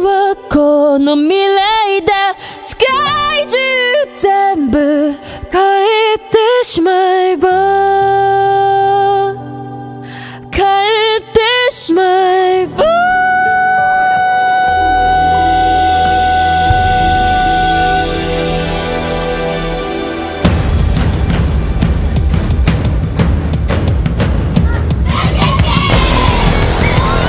はこの未来だ。世界中全部変えてしまう。